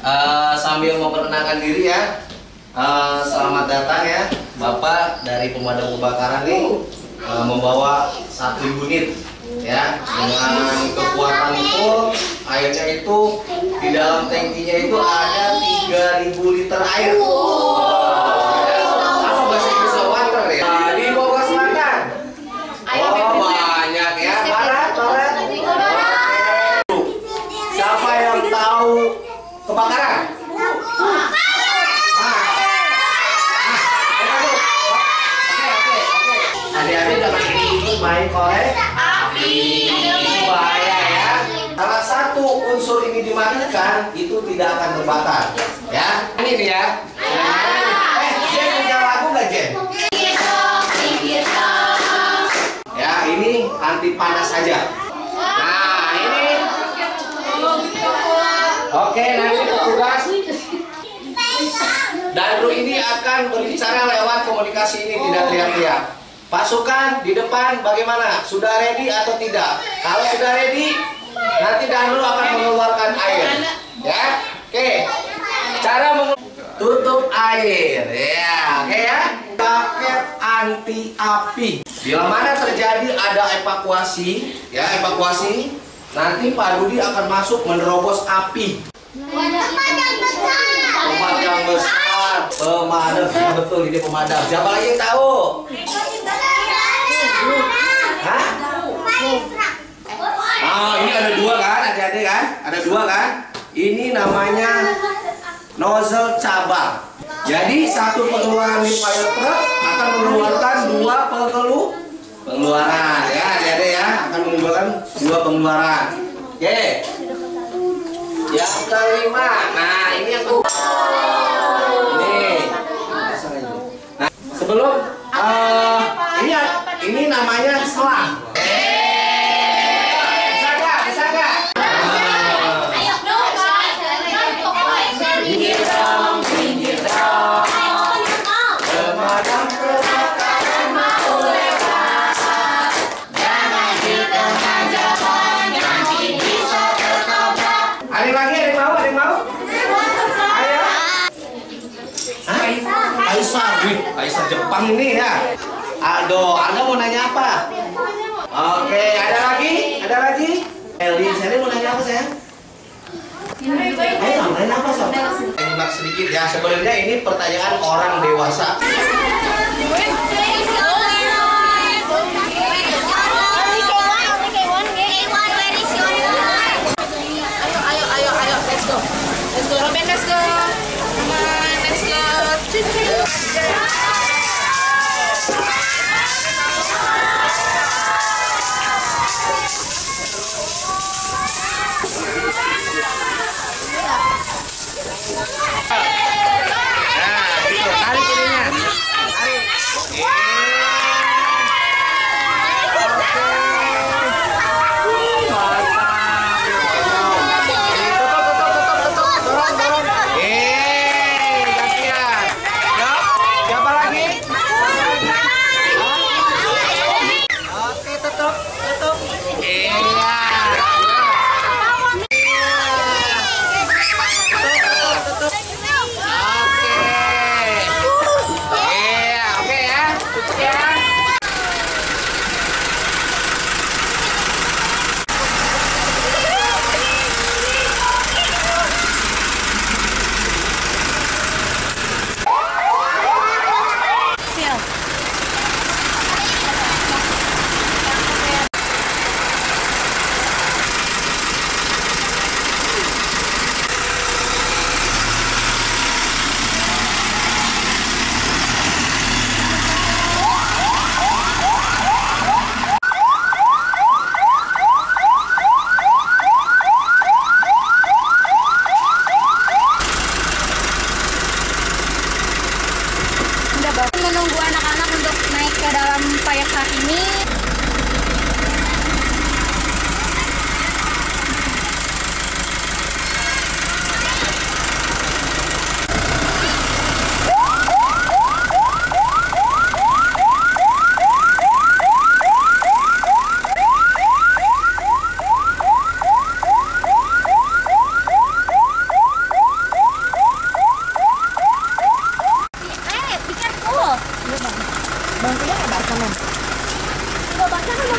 Eh, sambil memperkenalkan diri ya. Eh, selamat datang ya, Bapak dari pemadam kebakaran nih eh, membawa satu unit ya dengan kekuatan full airnya itu di dalam tangkinya itu ada 3000 liter air. Apa bahasa Inggrisnya water ya? Nah, di Bogor Selatan. Oh, banyak ya. Barat, barat. Siapa yang tahu kebakaran? Ah. Ah, dengar tuh. Oke, oke, oke. Adik-adik jangan ikut main korek api. Itu bahaya ya. Salah satu unsur ini dimatikan itu tidak akan terbakar. Ya, ini nih ya. Eh, Jen punya lagu nggak Jen? Ya, ini anti panas saja. Nah, ini. Oke, nanti petugas Danru ini akan berbicara lewat komunikasi ini tidak teriak-teriak. Pasukan di depan bagaimana? Sudah ready atau tidak? Kalau sudah ready, nanti Danru akan mengeluarkan air. Ya, oke. Cara meng tutup air, ya, oke ya. Paket anti api. Bila mana terjadi ada evakuasi, ya evakuasi, nanti Pak Rudi akan masuk menerobos api. Tempat yang besar, pemadam, ya, betul ini pemadam. Siapa lagi yang tahu? Oh, ini ada dua kan, adik-adik kan? Ada dua kan? Ini namanya nozzle cabang. Jadi satu pengeluaran di fire truck akan mengeluarkan dua pengelu pengeluaran ya, adik-adik ya, akan mengeluarkan dua pengeluaran. Oke. Yang kelima, nah ini ke ini. Nah, sebelum eh, ini ini namanya selang. Kaisar, wih, Kaisar Jepang ini ya. Aldo, Aldo mau nanya apa? Oke, ada lagi? Ada lagi? Eli, saya mau nanya apa sayang? Ayo, nanya apa sob? Nyimak sedikit ya. Sebenarnya ini pertanyaan orang dewasa. Yeah.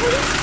Please?